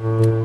Bye.